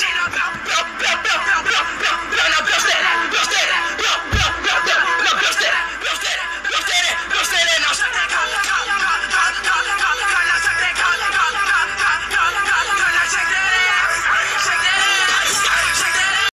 shit about